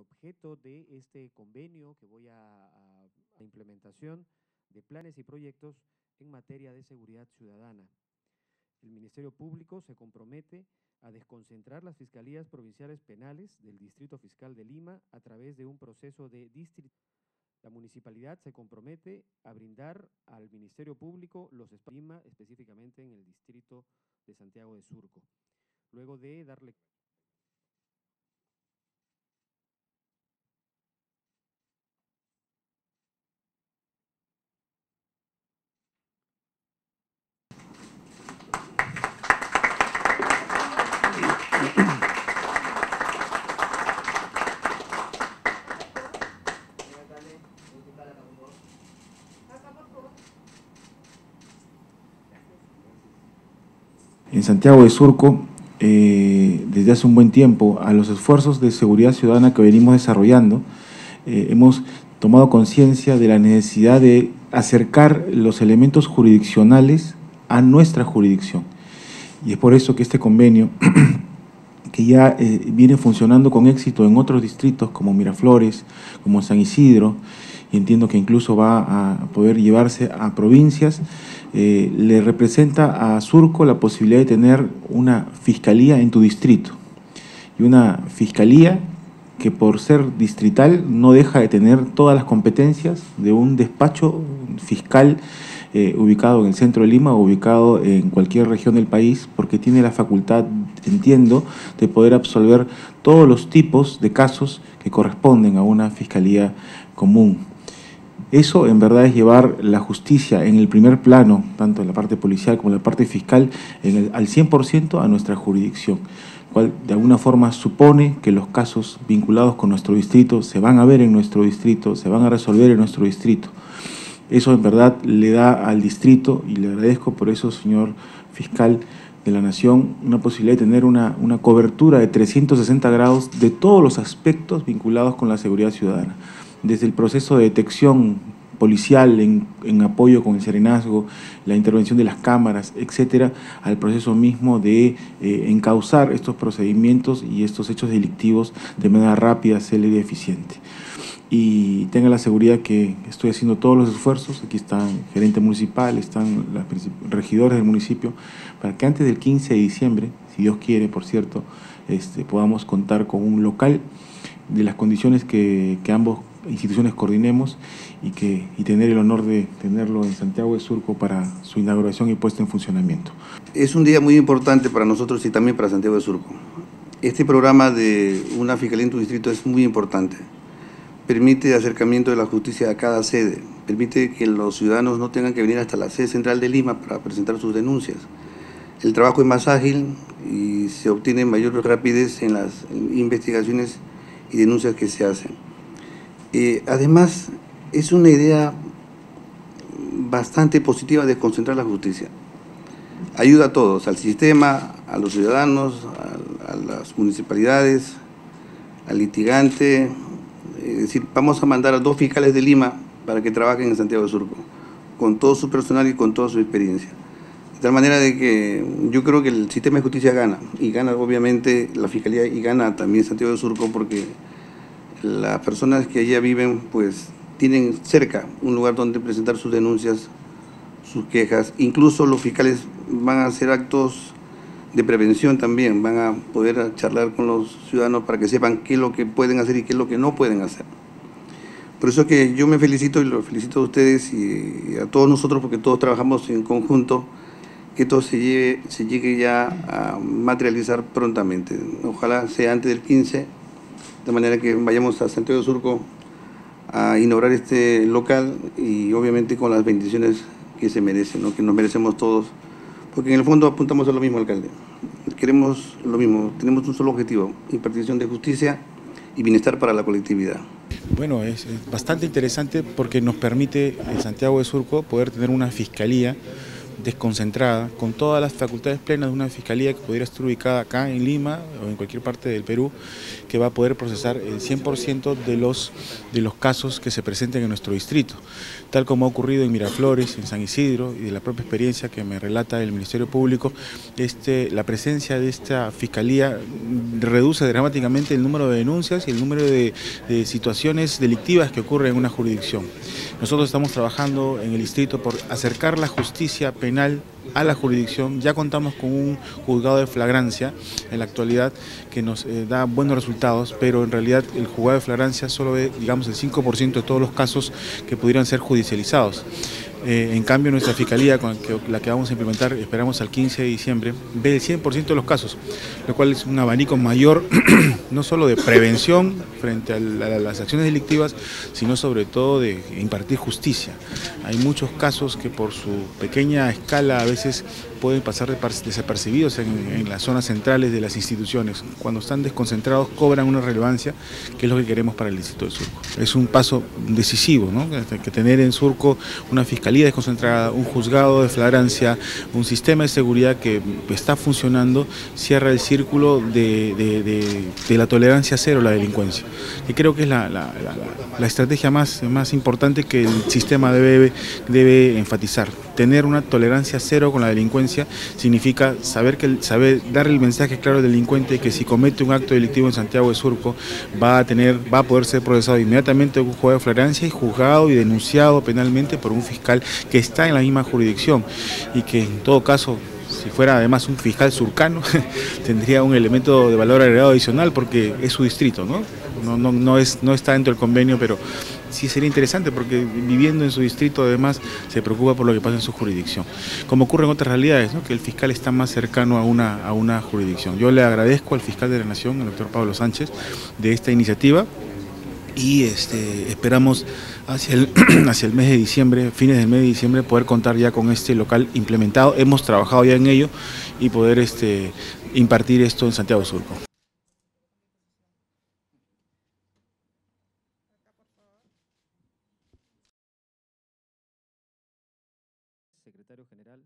objeto de este convenio que voy a, a, a implementación de planes y proyectos en materia de seguridad ciudadana. El Ministerio Público se compromete a desconcentrar las fiscalías provinciales penales del Distrito Fiscal de Lima a través de un proceso de distrito. La municipalidad se compromete a brindar al Ministerio Público los espacios específicamente en el Distrito de Santiago de Surco. Luego de darle en Santiago de Surco eh, desde hace un buen tiempo a los esfuerzos de seguridad ciudadana que venimos desarrollando. Eh, hemos tomado conciencia de la necesidad de acercar los elementos jurisdiccionales a nuestra jurisdicción. Y es por eso que este convenio, que ya eh, viene funcionando con éxito en otros distritos como Miraflores, como San Isidro, y entiendo que incluso va a poder llevarse a provincias, eh, le representa a Surco la posibilidad de tener una fiscalía en tu distrito. Y una fiscalía que por ser distrital no deja de tener todas las competencias de un despacho fiscal eh, ubicado en el centro de Lima o ubicado en cualquier región del país, porque tiene la facultad, entiendo, de poder absolver todos los tipos de casos que corresponden a una fiscalía común. Eso en verdad es llevar la justicia en el primer plano, tanto en la parte policial como en la parte fiscal, en el, al 100% a nuestra jurisdicción, cual de alguna forma supone que los casos vinculados con nuestro distrito se van a ver en nuestro distrito, se van a resolver en nuestro distrito. Eso en verdad le da al distrito, y le agradezco por eso, señor fiscal de la Nación, una posibilidad de tener una, una cobertura de 360 grados de todos los aspectos vinculados con la seguridad ciudadana desde el proceso de detección policial en, en, apoyo con el serenazgo, la intervención de las cámaras, etcétera, al proceso mismo de eh, encauzar estos procedimientos y estos hechos delictivos de manera rápida, célere y eficiente. Y tenga la seguridad que estoy haciendo todos los esfuerzos, aquí están el gerente municipal, están los regidores del municipio, para que antes del 15 de diciembre, si Dios quiere, por cierto, este, podamos contar con un local de las condiciones que, que ambos instituciones coordinemos y, que, y tener el honor de tenerlo en Santiago de Surco para su inauguración y puesta en funcionamiento. Es un día muy importante para nosotros y también para Santiago de Surco. Este programa de una fiscalía en tu distrito es muy importante. Permite acercamiento de la justicia a cada sede, permite que los ciudadanos no tengan que venir hasta la sede central de Lima para presentar sus denuncias. El trabajo es más ágil y se obtiene mayor rapidez en las investigaciones y denuncias que se hacen. Eh, además, es una idea bastante positiva de concentrar la justicia. Ayuda a todos, al sistema, a los ciudadanos, a, las municipalidades, al litigante. Es decir, vamos a mandar a dos fiscales de Lima para que trabajen en Santiago de Surco, con todo su personal y con toda su experiencia. De tal manera de que yo creo que el sistema de justicia gana, y gana obviamente la Fiscalía y gana también Santiago de Surco porque las personas que allá viven pues tienen cerca un lugar donde presentar sus denuncias, sus quejas. Incluso los fiscales van a hacer actos de prevención también, van a poder charlar con los ciudadanos para que sepan qué es lo que pueden hacer y qué es lo que no pueden hacer. Por eso que yo me felicito y los felicito a ustedes y a todos nosotros porque todos trabajamos en conjunto, que esto se, lleve, se llegue ya a materializar prontamente. Ojalá sea antes del 15 de manera que vayamos a Santiago de Surco a inaugurar este local y obviamente con las bendiciones que se merecen, que nos merecemos todos, porque en el fondo apuntamos a lo mismo, alcalde. Queremos lo mismo, tenemos un solo objetivo, impartición de justicia y bienestar para la colectividad. Bueno, es, es bastante interesante porque nos permite en Santiago de Surco poder tener una fiscalía desconcentrada, con todas las facultades plenas de una fiscalía que pudiera estar ubicada acá en Lima o en cualquier parte del Perú que va a poder procesar el 100% de los, de los casos que se presenten en nuestro distrito, tal como ha ocurrido en Miraflores, en San Isidro y de la propia experiencia que me relata el Ministerio Público, este, la presencia de esta fiscalía reduce dramáticamente el número de denuncias y el número de, de situaciones delictivas que ocurren en una jurisdicción. Nosotros estamos trabajando en el distrito por acercar la justicia penal a la jurisdicción. Ya contamos con un juzgado de flagrancia en la actualidad que nos eh, da buenos resultados, pero en realidad el juzgado de flagrancia solo ve, digamos, el 5% de todos los casos que pudieran ser judicializados. Eh, en cambio, nuestra fiscalía, con la que vamos a implementar, esperamos al 15 de diciembre, ve el 100% de los casos, lo cual es un abanico mayor, no solo de prevención frente a, las acciones delictivas, sino sobre todo de impartir justicia. Hay muchos casos que por su pequeña escala a veces pueden pasar desapercibidos en, las zonas centrales de las instituciones. Cuando están desconcentrados cobran una relevancia que es lo que queremos para el Distrito de Surco. Es un paso decisivo, ¿no? que tener en Surco una fiscalía desconcentrada, un juzgado de flagrancia, un sistema de seguridad que está funcionando, cierra el círculo de, la tolerancia cero a la delincuencia. Y creo que es la, estrategia más, importante que el sistema debe enfatizar. Tener una tolerancia cero con la delincuencia significa saber que saber dar el mensaje claro al delincuente que si comete un acto delictivo en Santiago de Surco va a tener va a poder ser procesado inmediatamente un juez de flagrancia y juzgado y denunciado penalmente por un fiscal que está en la misma jurisdicción y que en todo caso si fuera además un fiscal surcano, tendría un elemento de valor agregado adicional porque es su distrito, ¿no? No, no, no, es, no está dentro del convenio, pero sí sería interesante porque viviendo en su distrito además se preocupa por lo que pasa en su jurisdicción. Como ocurre en otras realidades, que el fiscal está más cercano a una, a una jurisdicción. Yo le agradezco al fiscal de la Nación, el doctor Pablo Sánchez, de esta iniciativa y este, esperamos hacia el, hacia el mes de diciembre, fines del mes de diciembre, poder contar ya con este local implementado. Hemos trabajado ya en ello y poder este, impartir esto en Santiago Surco. Secretario general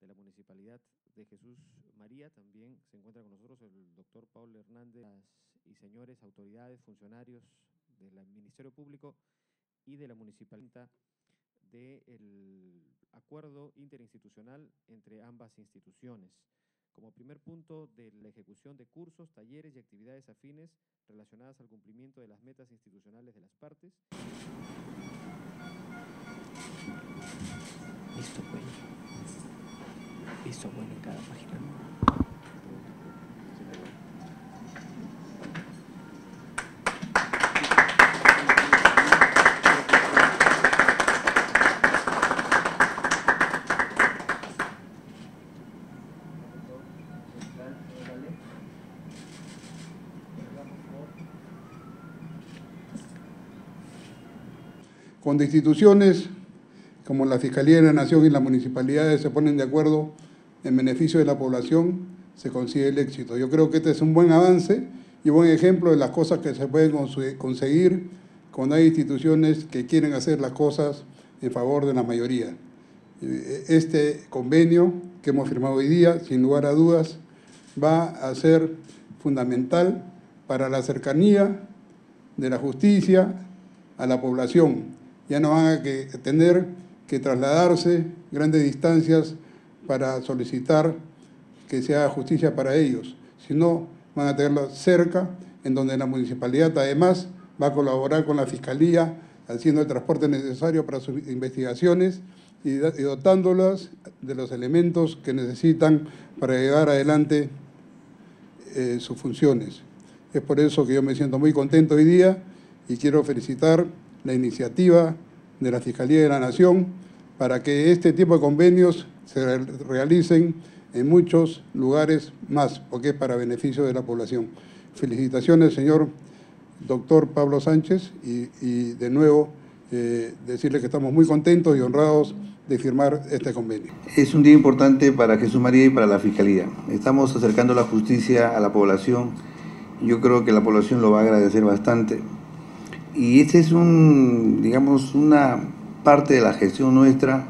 de la Municipalidad de Jesús María. También se encuentra con nosotros el doctor Pablo Hernández y señores autoridades, funcionarios del Ministerio Público y de la Municipalidad del acuerdo interinstitucional entre ambas instituciones. Como primer punto de la ejecución de cursos, talleres y actividades afines relacionadas al cumplimiento de las metas institucionales de las partes. Cada. Cuando instituciones como la Fiscalía de la Nación y las municipalidades se ponen de acuerdo en beneficio de la población, se consigue el éxito. Yo creo que este es un buen avance y buen ejemplo de las cosas que se pueden conseguir cuando hay instituciones que quieren hacer las cosas en favor de la mayoría. Este convenio que hemos firmado hoy día, sin lugar a dudas, va a ser fundamental para la cercanía de la justicia a la población. Ya no van a tener que trasladarse grandes distancias para solicitar que se haga justicia para ellos, sino van a tenerla cerca, en donde la municipalidad además va a colaborar con la Fiscalía haciendo el transporte necesario para sus investigaciones y dotándolas de los elementos que necesitan para llevar adelante eh, sus funciones. Es por eso que yo me siento muy contento hoy día y quiero felicitar la iniciativa de la Fiscalía de la Nación para que este tipo de convenios se realicen en muchos lugares más, porque es para beneficio de la población. Felicitaciones, señor doctor Pablo Sánchez, y, de nuevo eh, decirle que estamos muy contentos y honrados de firmar este convenio. Es un día importante para Jesús María y para la Fiscalía. Estamos acercando la justicia a la población. Yo creo que la población lo va a agradecer bastante. Y este es un, digamos, una parte de la gestión nuestra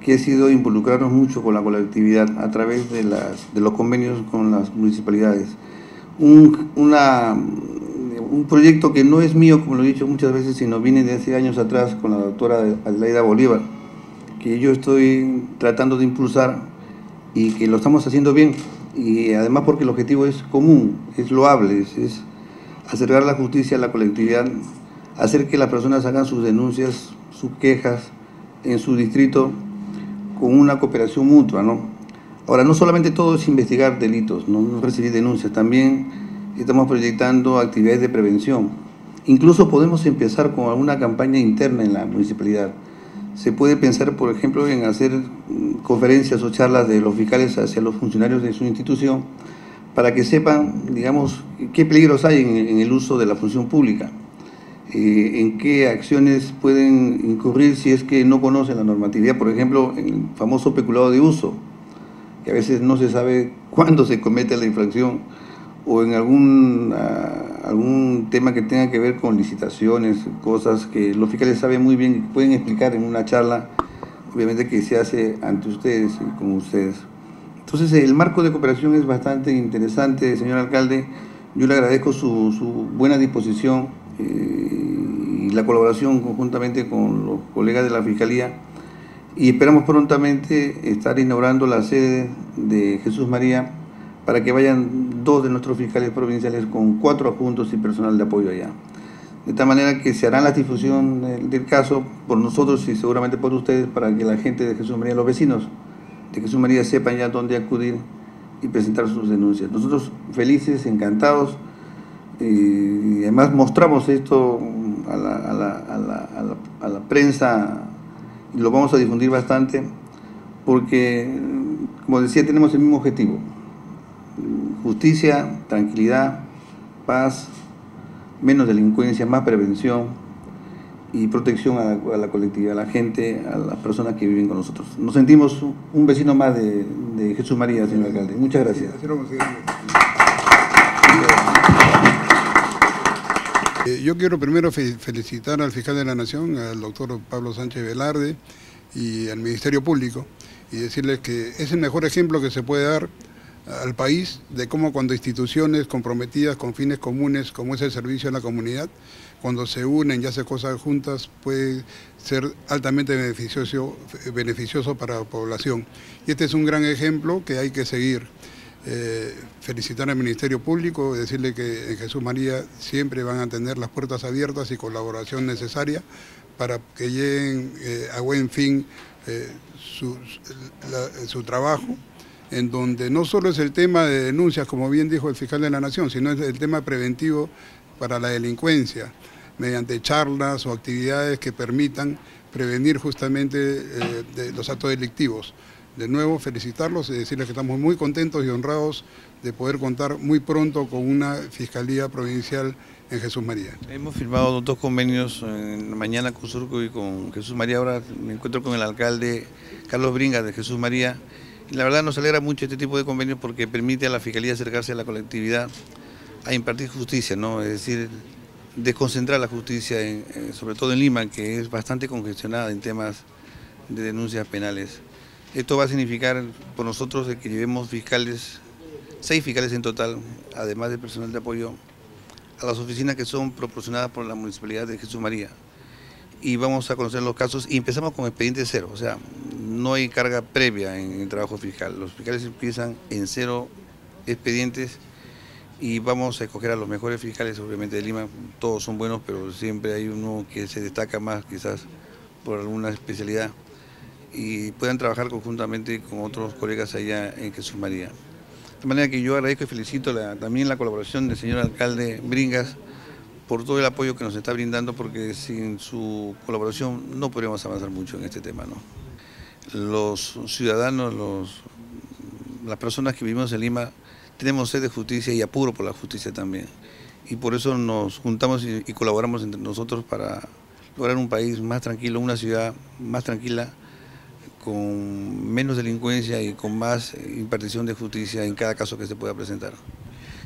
que ha sido involucrarnos mucho con la colectividad a través de, las, de los convenios con las municipalidades. un, una, un proyecto que no es mío, como lo he dicho muchas veces, sino viene de hace años atrás con la doctora Adelaida Bolívar, que yo estoy tratando de impulsar y que lo estamos haciendo bien. Y además porque el objetivo es común, es loable, es, es acercar la justicia a la colectividad, hacer que las personas hagan sus denuncias, sus quejas en su distrito con una cooperación mutua, ¿no? Ahora, no solamente todo es investigar delitos, no, no recibir denuncias, también estamos proyectando actividades de prevención. Incluso podemos empezar con alguna campaña interna en la municipalidad. Se puede pensar, por ejemplo, en hacer mm, conferencias o charlas de los fiscales hacia los funcionarios de su institución para que sepan, digamos, qué peligros hay en, el uso de la función pública, eh, en qué acciones pueden incurrir si es que no conocen la normatividad, por ejemplo, en el famoso peculado de uso, que a veces no se sabe cuándo se comete la infracción, o en algún, ah, algún tema que tenga que ver con licitaciones, cosas que los fiscales saben muy bien y pueden explicar en una charla, obviamente que se hace ante ustedes y con ustedes. Entonces el marco de cooperación es bastante interesante, señor alcalde. Yo le agradezco su, su buena disposición y la colaboración conjuntamente con los colegas de la Fiscalía y esperamos prontamente estar inaugurando la sede de Jesús María para que vayan dos de nuestros fiscales provinciales con cuatro adjuntos y personal de apoyo allá. De tal manera que se hará la difusión del caso por nosotros y seguramente por ustedes para que la gente de Jesús María, los vecinos de Jesús María sepan ya dónde acudir y presentar sus denuncias. Nosotros felices, encantados, y además mostramos esto a la, a la, a la, a la prensa y lo vamos a difundir bastante porque, como decía, tenemos el mismo objetivo justicia, tranquilidad, paz, menos delincuencia, más prevención y protección a la, colectividad, a la gente, a las personas que viven con nosotros. Nos sentimos un vecino más de, Jesús María, señor alcalde. Muchas gracias. Eh, yo quiero primero felicitar al fiscal de la Nación, al doctor Pablo Sánchez Velarde y al Ministerio Público y decirles que es el mejor ejemplo que se puede dar al país de cómo cuando instituciones comprometidas con fines comunes como es el servicio a la comunidad, cuando se unen y hacen cosas juntas puede ser altamente beneficioso, beneficioso para la población. Y este es un gran ejemplo que hay que seguir. Eh, felicitar al Ministerio Público, decirle que en Jesús María siempre van a tener las puertas abiertas y colaboración necesaria para que lleguen eh, a buen fin eh, su trabajo en donde no solo es el tema de denuncias, como bien dijo el fiscal de la Nación, sino es el tema preventivo para la delincuencia, mediante charlas o actividades que permitan prevenir justamente los actos delictivos. De nuevo, felicitarlos y decirles que estamos muy contentos y honrados de poder contar muy pronto con una Fiscalía Provincial en Jesús María. Hemos firmado dos convenios en mañana con Surco y con Jesús María. Ahora me encuentro con el alcalde Carlos Bringas de Jesús María la verdad nos alegra mucho este tipo de convenios porque permite a la Fiscalía acercarse a la colectividad a impartir justicia, ¿no? es decir, desconcentrar la justicia, sobre todo en Lima, que es bastante congestionada en temas de denuncias penales. Esto va a significar por nosotros que llevemos fiscales, seis fiscales en total, además de personal de apoyo, a las oficinas que son proporcionadas por la Municipalidad de Jesús María. Y vamos a conocer los casos y empezamos con expediente cero, o sea, no hay carga previa en el trabajo fiscal. Los fiscales empiezan en cero expedientes y vamos a escoger a los mejores fiscales, obviamente de Lima, todos son buenos, pero siempre hay uno que se destaca más quizás por alguna especialidad y puedan trabajar conjuntamente con otros colegas allá en Jesús María. De manera que yo agradezco y felicito también la colaboración del señor alcalde Bringas por todo el apoyo que nos está brindando, porque sin su colaboración no podríamos avanzar mucho en este tema. ¿no? los ciudadanos, los, las personas que vivimos en Lima, tenemos sed de justicia y apuro por la justicia también. Y por eso nos juntamos y, colaboramos entre nosotros para lograr un país más tranquilo, una ciudad más tranquila, con menos delincuencia y con más impartición de justicia en cada caso que se pueda presentar.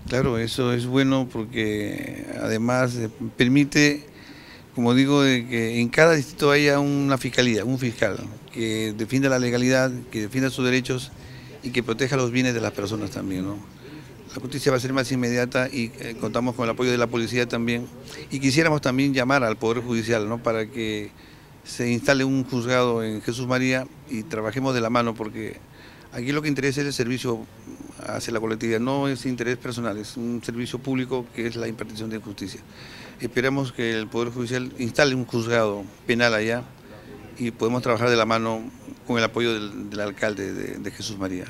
Claro, eso es bueno porque además permite como digo, de que en cada distrito haya una fiscalía, un fiscal, que defienda la legalidad, que defienda sus derechos y que proteja los bienes de las personas también. La justicia va a ser más inmediata y eh, contamos con el apoyo de la policía también. Y quisiéramos también llamar al Poder Judicial ¿no? para que se instale un juzgado en Jesús María y trabajemos de la mano porque aquí lo que interesa es el servicio hacia la colectividad, no es interés personal, es un servicio público que es la impartición de justicia. Esperamos que el Poder Judicial instale un juzgado penal allá y podemos trabajar de la mano con el apoyo del, alcalde de, de Jesús María.